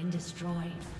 Been destroyed.